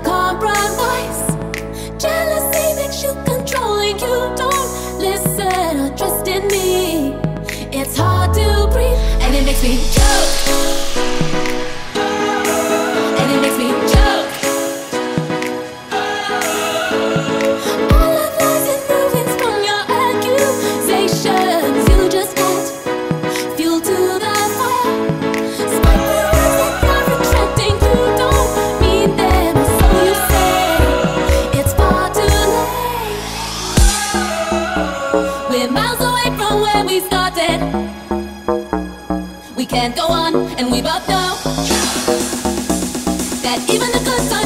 compromise. Jealousy makes you controlling, you don't listen or trust in me. It's hard to breathe, and it makes me choke. And it makes me Can't go on, and we both know that even the good times.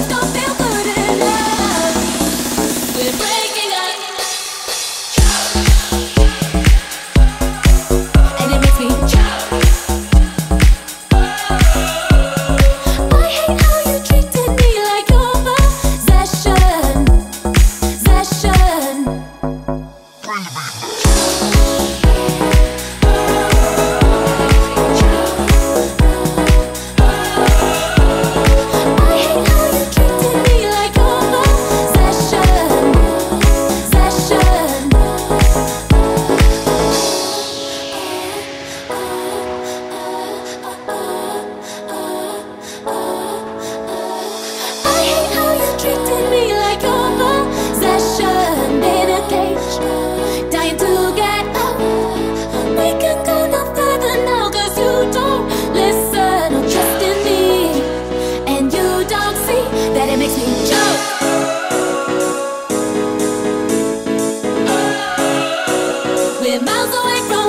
miles away from